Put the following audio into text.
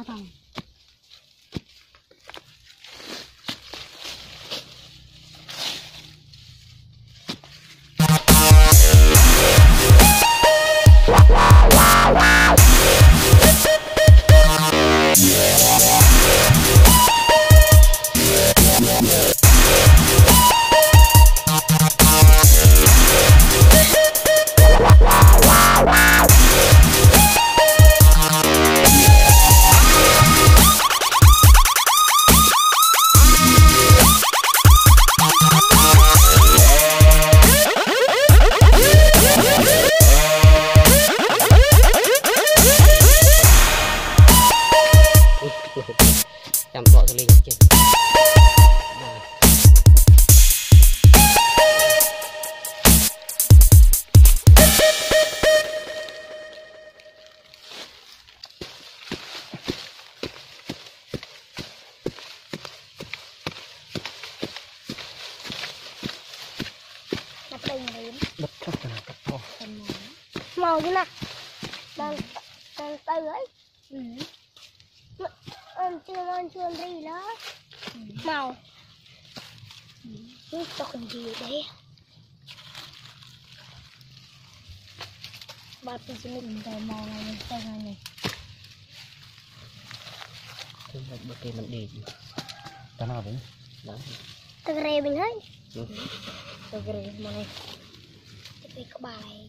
好大 chăm bọ cho linh chứ Nó tình đến bất chấp là cắt to tầm màu. Chứ nè. Đang tay ấy. Ừ. Màu. Ừ. Tôi không gì đấy. Ba tôi sẽ mình đi gì ta nào vậy đó Tôi rè mình hết. ừ. Tôi rè mà này. Tôi có bài.